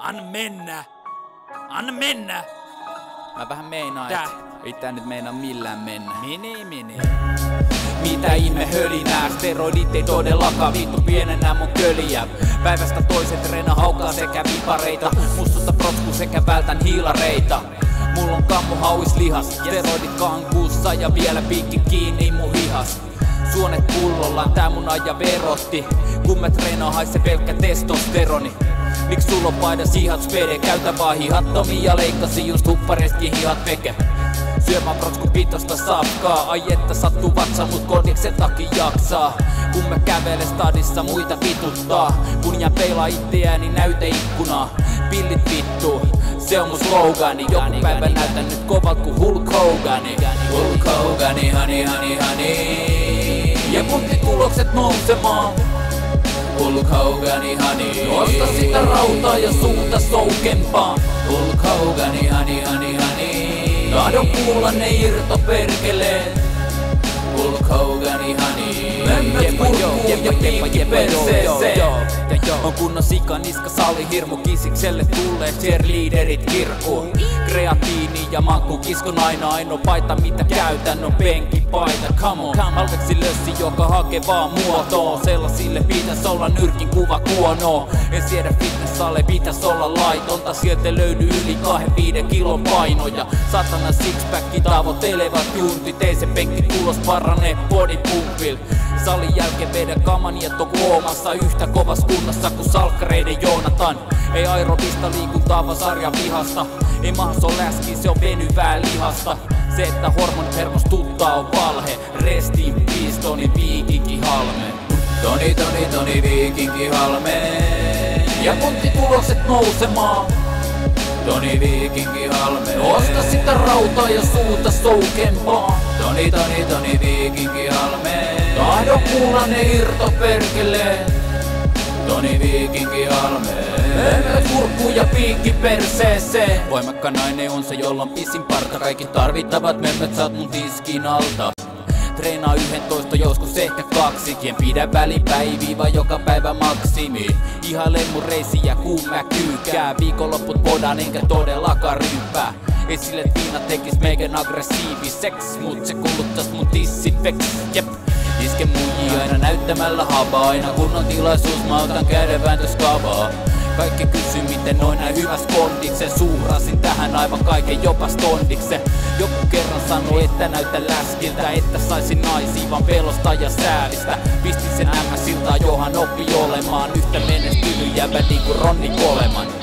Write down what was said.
Anna mennä. Anna mennä. Mä vähän meinaan, Tää. et ei tää nyt meinaa millään mennä. Mene, mene. Mitä ihme hölinää, steroidit ei todellakaan vittu pienennä mun köliä Päivästä toiset treena haukkaa sekä vipareita Mustusta protsku sekä vältän hiilareita Mulla on kammu hauis lihas, steroidit kankuussa ja vielä piikki kiinni mun hihas Suonet pullollaan, tää mun aja verotti Kun mä treenaan haise pelkkä testosteroni Miks sulla on paidas hihat spede, käytä vaan hihattomia. Leikkasi just huppareetkin hihat. Veke. Syömään protsku pitosta safkaa Ai että sattuu vatsa mut kodiksen takia jaksaa. Kun mä kävelen stadissa muita vituttaa. Kun jää peilaa itseäni näyteikkunaa Pillit vittu, se on mun slogani. Joku päivä näytän nyt kovat ku Hulk Hogani. Hulk Hogani, hani hani hani Ja tulokset nousemaan Hulk Hogani, hani Nosta sitä rautaa ja suunta soukempaa Hulk Hogani, hani hani hani Tahdon kuulla ne irto perkeleet Hulk Hogani, hani Memmät kurkkuun ja piikki perseeseen. on kunnon sika niska sali hirmu kisikselle tulee cheerleaderit kirkkuun. Kreatiini ja maku kiskon aina aino paita mitä käytän on penki paita Come on, halveksi lössi joka hakee vaan muotoa Sellaisille pitäis olla nyrkin kuva kuono. En siedä fitnessalle pitäis olla laitonta. Sieltä löydy yli kahden viiden kilon painoja. Satana sixpacki tavoittelevat juntit. Ei se penkki tulos paranee bodypumpil Salin jälkeen vedä kaman ja huomassa yhtä kovas kunnossa kuin salkkareiden Joonatan Ei aerobista liikuntaa vaan sarjan vihasta. Ei mahas on läski, se on venyvää lihasta. Se että hormonit hermostuttaa on valhe. Restiin peace, Toni Viikinki Halme. Toni, Toni, Toni Viikinki Halme. Ja tulokset nousemaan. Toni Viikinki Halme. Nosta sitä rautaa ja suuta soukempaa Toni, Toni, Toni Viikinki Halme. Tahdon kuulla ne irto perkelee Toni Viikinki Memmät kurkku ja piikki perseeseen. Voimakka nainen on se, jolla on pisin parta. Kaikki tarvittavat memmät saat mun tiskin alta. Treenaa 11, joskus ehkä kaksikin Pidä välipäiviä vaan joka päivä maksimi. Ihaile mun reisiä kun mä kyykää Viikonlopput podan enkä todellakaan ryppää Esille viina tekis meikän aggressiiviseksi Mut se kuluttas mun tissifeks Jep Iske muijia aina näyttämällä haba Aina kun on tilaisuus mä otan käden vääntöskavaa. Kaikki kysy miten noin näin hyväs kondiksen Suurasin tähän aivan kaiken jopa stondiksen Joku kerran sanoi että näyttä läskiltä Että saisin naisia vaan pelosta ja säälistä. Pistin sen M siltaa johan oppi olemaan Yhtä menestynyt jäbä niinku Ronni Kolema